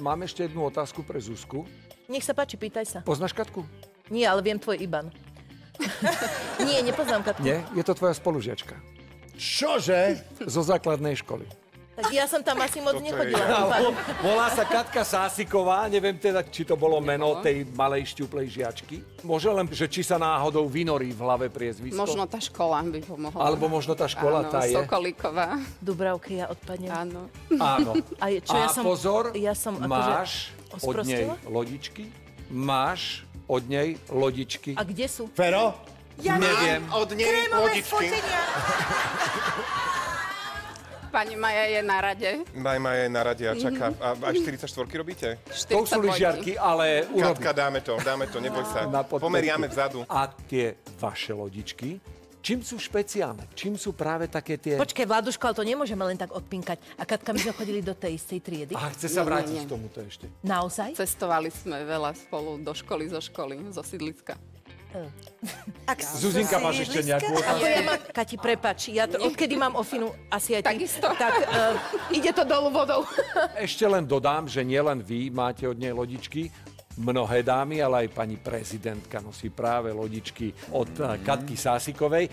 mám ešte jednu otázku pre Zuzku. Nech sa páči, pýtaj sa. Poznáš Katku? Nie, ale viem tvoj IBAN. Nie, nepoznám Katku. Nie, je to tvoja spolužiačka. Čože? Zo základnej školy. Tak ja som tam asi moc nechodila. Vo- Volá sa Katka Sásiková, neviem teda, či to bolo meno tej malej šťuplej žiačky. Môže len, že či sa náhodou vynorí v hlave priezvisko. Možno tá škola by pomohla. Alebo možno tá škola, Áno, tá je. Sokolíková. Dubravke, ja odpadnem. Áno. Áno. A je- čo A ja som- pozor, ja som akože máš od nej lodičky, máš od nej lodičky. A kde sú? Fero? Ja Neviem. od nej Krémové lodičky. fotenia. Pani Maja je na rade. Najma je na rade a čaká. A aj 44 robíte? 40 To sú lyžiarky, ale urobí. Katka, dáme to, dáme to, neboj sa. Na podpetku. Pomeriame vzadu. A tie vaše lodičky, čím sú špeciálne? Čím sú práve také tie... Počkaj, Vladuško, ale to nemôžeme len tak odpinkať. A Katka, my sme chodili do tej istej triedy. A chce sa nie, vrátiť nie. k tomuto ešte. Naozaj? Cestovali sme veľa spolu do školy, zo školy, zo sídliska. Ak Zuzinka, máš ešte nejakú otázku? ja mám, Kati, prepač, ja to, odkedy mám ofinu, asi aj ty, Takisto. tak uh, ide to dolu vodou. Ešte len dodám, že nielen vy máte od nej lodičky, mnohé dámy, ale aj pani prezidentka nosí práve lodičky od eh, Katky Sásikovej.